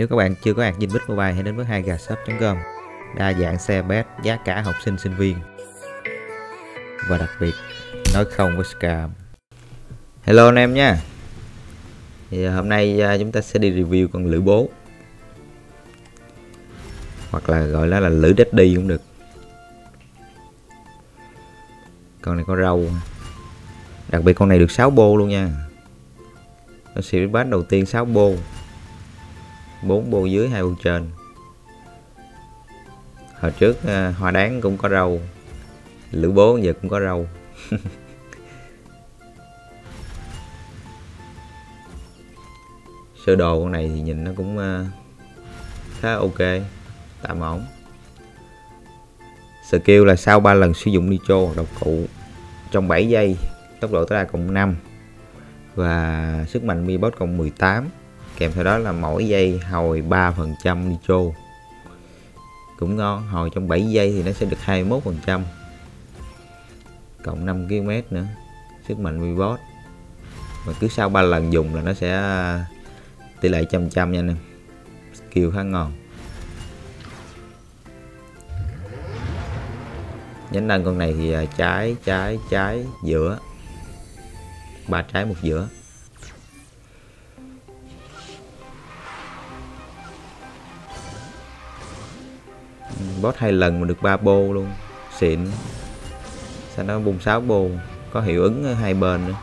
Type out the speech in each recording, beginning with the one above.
Nếu các bạn chưa có ạc Vinbit Mobile, hãy đến với 2 com. Đa dạng xe bed giá cả học sinh sinh viên. Và đặc biệt, nói không với scam. Hello anh em nha. Thì à, hôm nay à, chúng ta sẽ đi review con lưỡi bố. Hoặc là gọi nó là lưỡi đi cũng được. Con này có râu Đặc biệt con này được 6 bô luôn nha. Nó sẽ bán đầu tiên 6 bô. 4 bô dưới hai bô trên. Hồi trước uh, hoa đáng cũng có râu lữ bố giờ cũng có râu sơ đồ con này thì nhìn nó cũng uh, khá ok tạm ổn. Skill là sau 3 lần sử dụng nitro độc cụ trong 7 giây tốc độ tối đa cộng 5 và sức mạnh mi bot cộng 18 kèm theo đó là mỗi giây hồi 3% nitro cũng ngon, hồi trong 7 giây thì nó sẽ được 21% cộng 5 km nữa, sức mạnh V-Bot cứ sau 3 lần dùng là nó sẽ à, tỷ lệ trăm trăm nha anh em. Skill khá ngon. Nhánh đăng con này thì à, trái trái trái, giữa. Ba trái, một giữa. Boss hai lần mà được ba bô luôn. Xịn. Sao nó bung 6 bô? Có hiệu ứng hai bên nữa.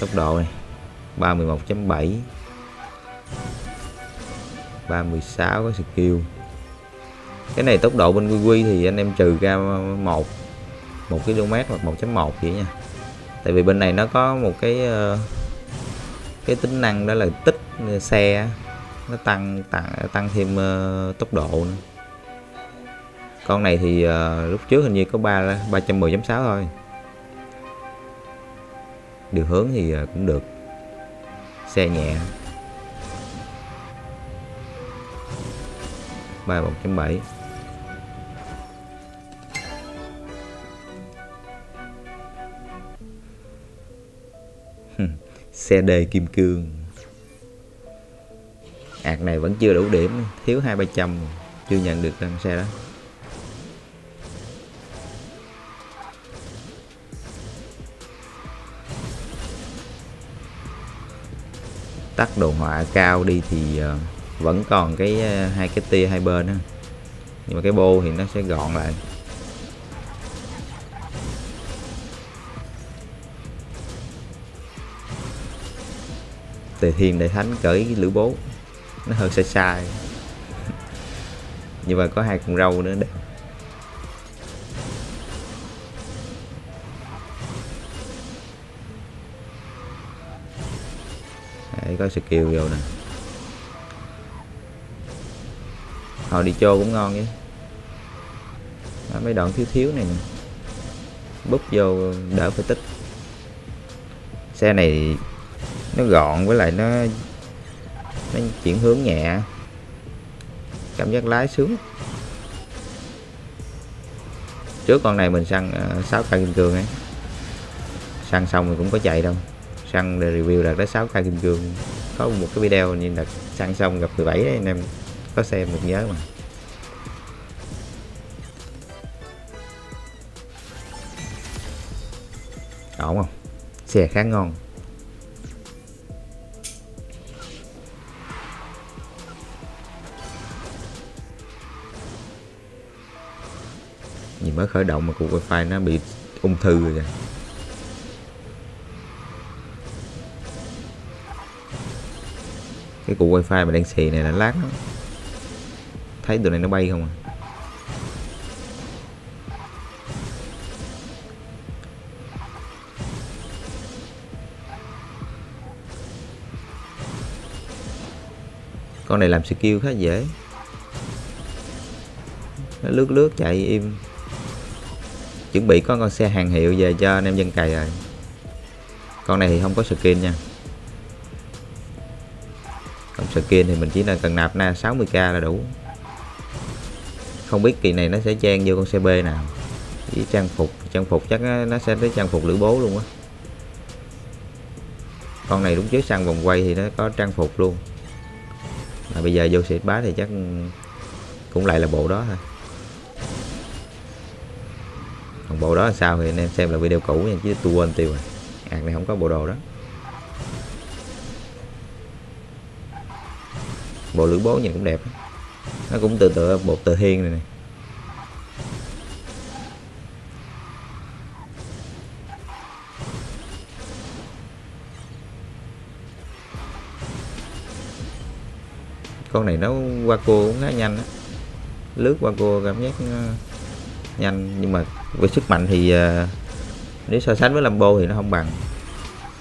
Tốc độ này 31.7 316 có skill. Cái này tốc độ bên quy quy thì anh em trừ ra một một km hoặc 1.1 vậy nha. Tại vì bên này nó có một cái ờ, cái tính năng đó là tích xe nó tăng tăng tăng thêm uh, tốc độ nữa con này thì uh, lúc trước hình như có ba 310.6 thôi. Điều hướng thì uh, cũng được. Xe nhẹ. Ba một chấm bảy. Xe đề kim cương. Ạc này vẫn chưa đủ điểm thiếu hai ba trăm chưa nhận được xe đó. Tắt đồ họa cao đi thì ờ, vẫn còn cái ờ, hai cái tia hai bên đó. nhưng mà cái bô thì nó sẽ gọn lại. Tề thiên đại thánh cởi lưỡi bố, nó hơi sai sai. Nhưng mà có hai con râu nữa đẹp Đấy, có skill vô nè. Hồi đi chô cũng ngon chứ Đó, mấy đoạn thiếu thiếu này nè. Búp vô đỡ phải tích. Xe này nó gọn với lại nó nó chuyển hướng nhẹ. Cảm giác lái sướng. Trước con này mình săn ờ, uh, 6 cây kim cương ấy. Săn xong thì cũng có chạy đâu săn để review đạt tới 6 k kim cương. Có một cái video như là săn xong gặp 17 đấy, anh em có xem được nhớ mà. Ổn không? Xe khá ngon. Nhìn mới khởi động mà cục wifi nó bị ung thư rồi kìa. Cái cục wifi mà đang xì này là lát lắm. Thấy tụi này nó bay không à? Con này làm skill khá dễ. Nó lướt lướt chạy im. Chuẩn bị có con xe hàng hiệu về cho anh em dân cày rồi. Con này thì không có skin nha còn skin thì mình chỉ là cần nạp na 60k là đủ. Không biết kỳ này nó sẽ trang vô con xe B nào. Chỉ trang phục trang phục chắc nó sẽ tới trang phục lữ bố luôn á. Con này đúng trước sang vòng quay thì nó có trang phục luôn. Mà bây giờ vô xịt bá thì chắc cũng lại là bộ đó thôi. Còn bộ đó là sao thì anh em xem là video cũ nha, chứ tôi quên tiêu rồi. Hạt này không có bộ đồ đó. Bộ lưỡi bố nhìn cũng đẹp. Nó cũng tự tựa bột tự thiên này, này con này nó qua cô cũng khá nhanh đó. lướt qua cô cảm giác ờ, nhanh. Nhưng mà về sức mạnh thì ờ, nếu so sánh với Lambo thì nó không bằng.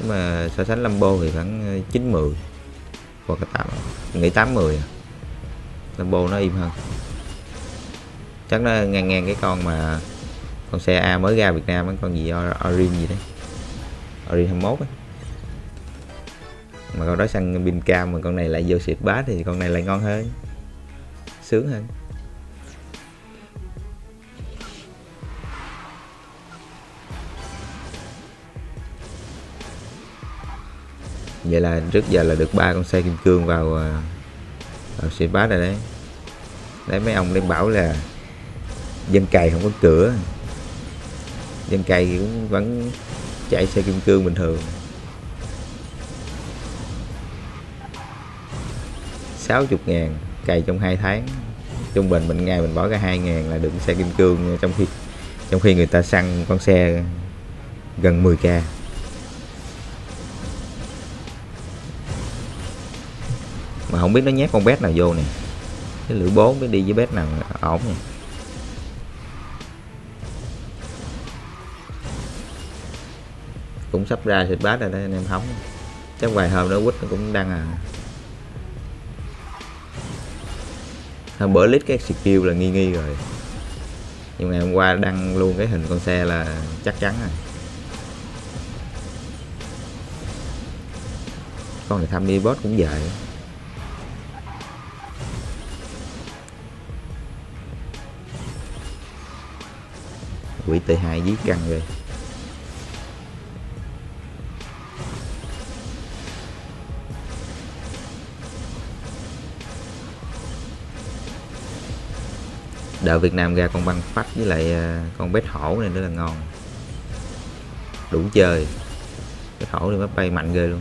Nhưng mà so sánh Lambo thì khoảng ờ, 90 qua cái tám nghĩ 80 à. Lambo nó im hơn. Chắc nó ngang ngang cái con mà con xe A mới ra Việt Nam con gì Orin gì đấy. Orin 21 ấy mà con đó sang pin cam mà con này lại vô xịt bát thì con này lại ngon hơn. Sướng hơn. Vậy là trước giờ là được ba con xe kim cương vào, à, vào xe bát rồi đấy. Đấy mấy ông lên bảo là dân cày không có cửa. Dân cày cũng vẫn chạy xe kim cương bình thường. 60 ngàn cày trong 2 tháng. Trung bình mình ngày mình bỏ ra 2 ngàn là đựng xe kim cương trong khi trong khi người ta săn con xe gần 10k không biết nó nhét con bét nào vô nè. Cái lưỡi bốn mới đi với bét nào ổn nè. Cũng sắp ra xịt bát rồi đấy anh em hóng. Chắc vài hôm nữa quýt nó cũng đang. à hôm bữa lít cái skill là nghi nghi rồi. Nhưng mà hôm qua đăng luôn cái hình con xe là chắc chắn rồi. Con này tham đi bot cũng dài quỷ T2 dí căng rồi đợi Việt Nam ra con băng phách với lại à, con bét hổ này nữa là ngon. Đủ chơi. Bét hổ thì nó bay mạnh ghê luôn.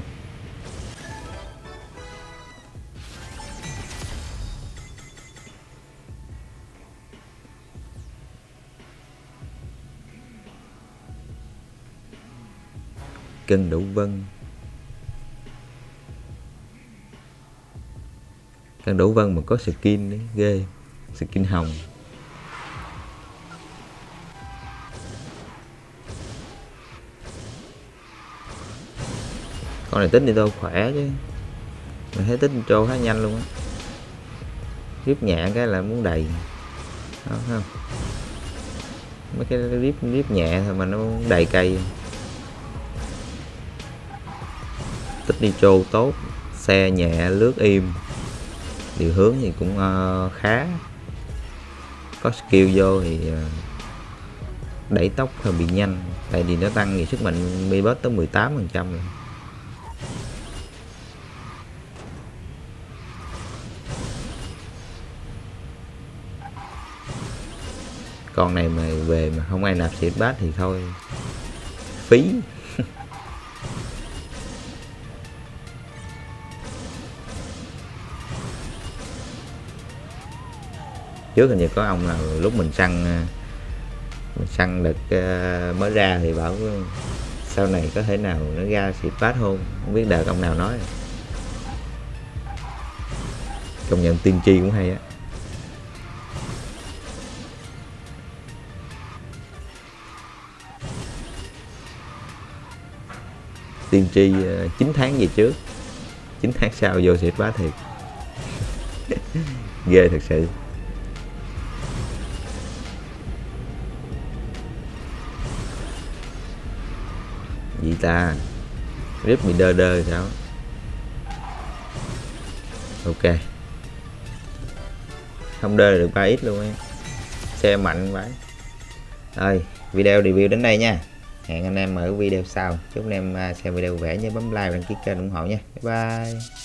Cân đủ vân. Cân đủ vân mà có skin đấy ghê, skin hồng. Con này tính đi đâu khỏe chứ. Mình thấy tính trô khá nhanh luôn á. Rip nhẹ cái là muốn đầy. Đó không? Mấy cái rip rip nhẹ thôi mà nó đầy cây. Tích đi tốt xe nhẹ lướt im. Điều hướng thì cũng uh, khá. Có skill vô thì uh, đẩy tốc hơi bị nhanh. Tại vì nó tăng thì sức mạnh mi bớt tới 18 phần trăm rồi. Con này mà về mà không ai nạp xịt bát thì thôi. Phí. Trước hình như có ông nào lúc mình săn ờ, mình săn được uh, ờ, mới ra thì bảo sau này có thể nào nó ra xịt bát không không biết đợt ông nào nói. Công nhận tiên tri cũng hay á. Tiên tri ờ, 9 tháng về trước. 9 tháng sau vô xịt bá thiệt. Ghê thật sự. Ta. Rip bị đơ đơ sao? Ok. Không đơ được 3 ít luôn ấy. xe mạnh vậy rồi, video review đến đây nha. Hẹn anh em ở video sau. Chúc anh em à, xem video vẻ nhớ bấm like và đăng ký kênh ủng hộ nha. Bye bye.